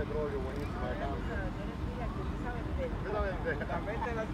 Este petróleo buenísima acá. Mira, la